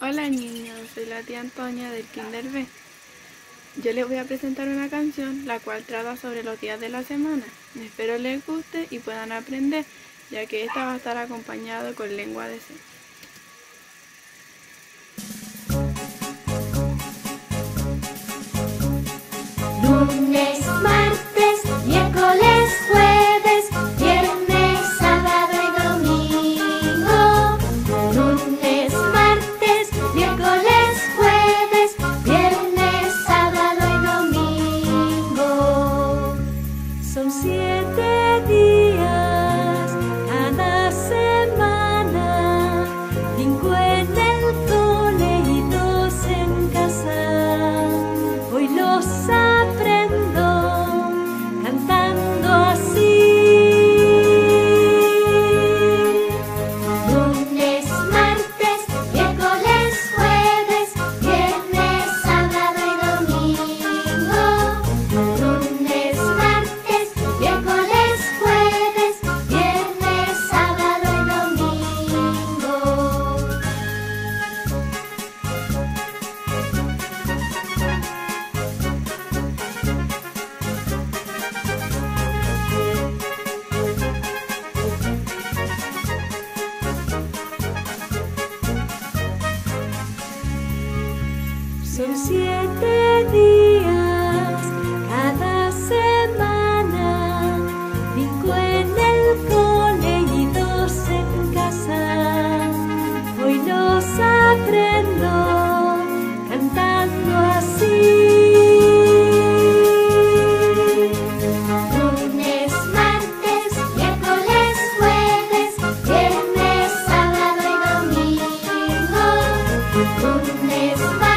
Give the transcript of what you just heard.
Hola niños, soy la tía Antonia del Kinder B. Yo les voy a presentar una canción la cual trata sobre los días de la semana. Espero les guste y puedan aprender, ya que esta va a estar acompañado con lengua de señas. Lunes, See. Son siete días cada semana, cinco en el cole y dos en casa. Hoy los aprendo cantando así. Lunes, martes, miércoles, jueves, viernes, sábado y domingo. Lunes, martes.